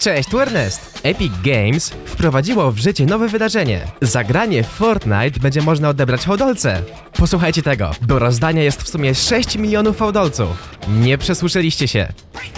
Cześć, tu Ernest! Epic Games wprowadziło w życie nowe wydarzenie. Za granie w Fortnite będzie można odebrać fałdolce. Posłuchajcie tego. Do rozdania jest w sumie 6 milionów fałdolców. Nie przesłyszeliście się.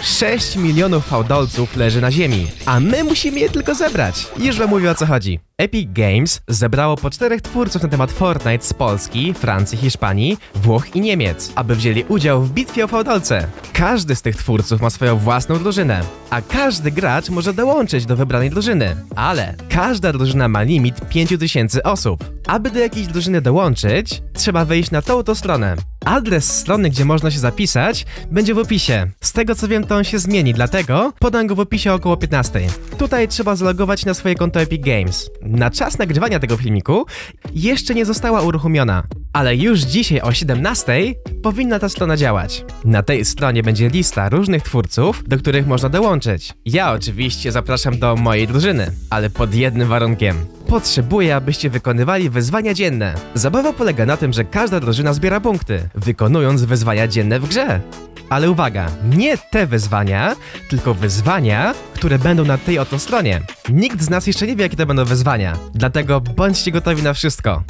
6 milionów fałdolców leży na ziemi, a my musimy je tylko zebrać. Już wam mówię o co chodzi. Epic Games zebrało po czterech twórców na temat Fortnite z Polski, Francji, Hiszpanii, Włoch i Niemiec, aby wzięli udział w bitwie o fałdolce. Każdy z tych twórców ma swoją własną drużynę, a każdy gracz może dołączyć do wybranej drużyny. Ale każda drużyna ma limit 5000 osób. Aby do jakiejś drużyny dołączyć, trzeba wejść na tą oto stronę. Adres strony, gdzie można się zapisać, będzie w opisie. Z tego co wiem, to on się zmieni, dlatego podam go w opisie około 15. Tutaj trzeba zalogować na swoje konto Epic Games. Na czas nagrywania tego filmiku jeszcze nie została uruchomiona, ale już dzisiaj o 17 powinna ta strona działać. Na tej stronie będzie lista różnych twórców, do których można dołączyć. Ja oczywiście zapraszam do mojej drużyny, ale pod jednym warunkiem. Potrzebuję, abyście wykonywali wyzwania dzienne. Zabawa polega na tym, że każda drużyna zbiera punkty, wykonując wyzwania dzienne w grze. Ale uwaga, nie te wyzwania, tylko wyzwania, które będą na tej oto stronie. Nikt z nas jeszcze nie wie, jakie to będą wyzwania, dlatego bądźcie gotowi na wszystko.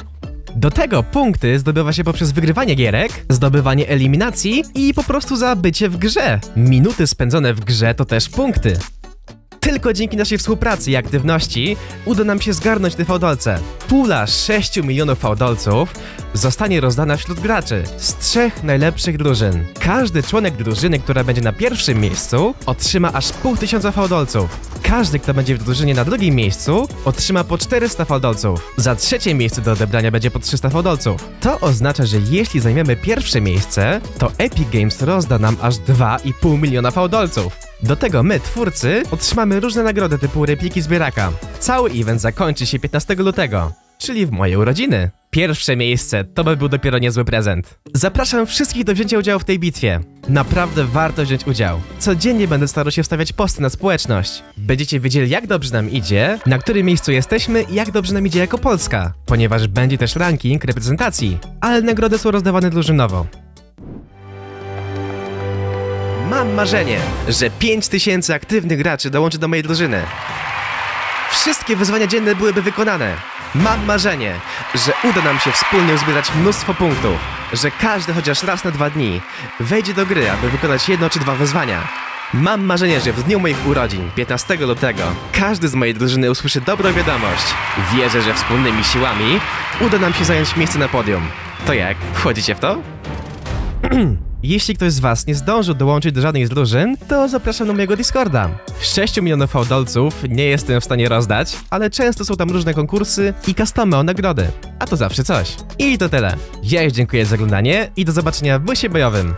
Do tego punkty zdobywa się poprzez wygrywanie gierek, zdobywanie eliminacji i po prostu za bycie w grze. Minuty spędzone w grze to też punkty. Tylko dzięki naszej współpracy i aktywności uda nam się zgarnąć te fałdolce. Pula 6 milionów fałdolców zostanie rozdana wśród graczy z trzech najlepszych drużyn. Każdy członek drużyny, która będzie na pierwszym miejscu, otrzyma aż pół tysiąca fałdolców. Każdy, kto będzie w drużynie na drugim miejscu, otrzyma po 400 fałdolców. Za trzecie miejsce do odebrania będzie po 300 fałdolców. To oznacza, że jeśli zajmiemy pierwsze miejsce, to Epic Games rozda nam aż 2,5 miliona fałdolców. Do tego my, twórcy, otrzymamy różne nagrody typu repliki zbieraka. Cały event zakończy się 15 lutego, czyli w moje urodziny. Pierwsze miejsce to by był dopiero niezły prezent. Zapraszam wszystkich do wzięcia udziału w tej bitwie. Naprawdę warto wziąć udział. Codziennie będę starał się wstawiać posty na społeczność. Będziecie wiedzieli jak dobrze nam idzie, na którym miejscu jesteśmy i jak dobrze nam idzie jako Polska. Ponieważ będzie też ranking reprezentacji, ale nagrody są rozdawane drużynowo. Mam marzenie, że 5000 aktywnych graczy dołączy do mojej drużyny. Wszystkie wyzwania dzienne byłyby wykonane. Mam marzenie, że uda nam się wspólnie uzbierać mnóstwo punktów, że każdy chociaż raz na dwa dni wejdzie do gry, aby wykonać jedno czy dwa wyzwania. Mam marzenie, że w dniu moich urodzin, 15 lutego, każdy z mojej drużyny usłyszy dobrą wiadomość. Wierzę, że wspólnymi siłami uda nam się zająć miejsce na podium. To jak? Wchodzicie w to? Jeśli ktoś z Was nie zdążył dołączyć do żadnej z drużyn, to zapraszam do mojego Discorda. 6 milionów fałdolców nie jestem w stanie rozdać, ale często są tam różne konkursy i customy o nagrody. A to zawsze coś. I to tyle. Ja już dziękuję za oglądanie i do zobaczenia w busie bojowym.